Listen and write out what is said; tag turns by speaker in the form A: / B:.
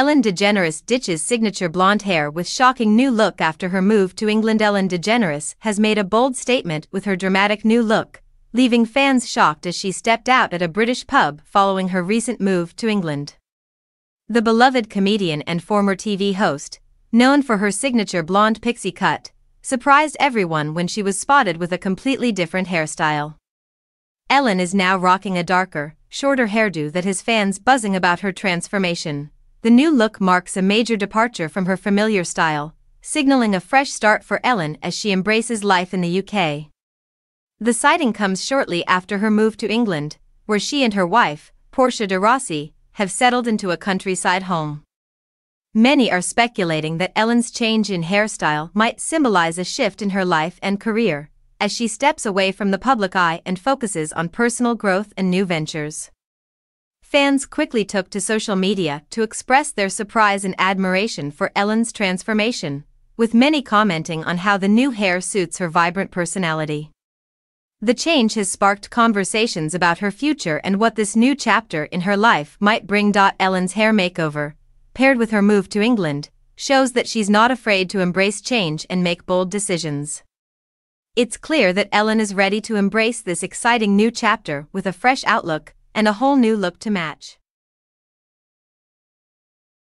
A: Ellen DeGeneres ditches signature blonde hair with shocking new look after her move to England. Ellen DeGeneres has made a bold statement with her dramatic new look, leaving fans shocked as she stepped out at a British pub following her recent move to England. The beloved comedian and former TV host, known for her signature blonde pixie cut, surprised everyone when she was spotted with a completely different hairstyle. Ellen is now rocking a darker, shorter hairdo that has fans buzzing about her transformation. The new look marks a major departure from her familiar style, signaling a fresh start for Ellen as she embraces life in the UK. The sighting comes shortly after her move to England, where she and her wife, Portia de Rossi, have settled into a countryside home. Many are speculating that Ellen's change in hairstyle might symbolize a shift in her life and career, as she steps away from the public eye and focuses on personal growth and new ventures. Fans quickly took to social media to express their surprise and admiration for Ellen's transformation, with many commenting on how the new hair suits her vibrant personality. The change has sparked conversations about her future and what this new chapter in her life might bring. Ellen's hair makeover, paired with her move to England, shows that she's not afraid to embrace change and make bold decisions. It's clear that Ellen is ready to embrace this exciting new chapter with a fresh outlook and a whole new look to match.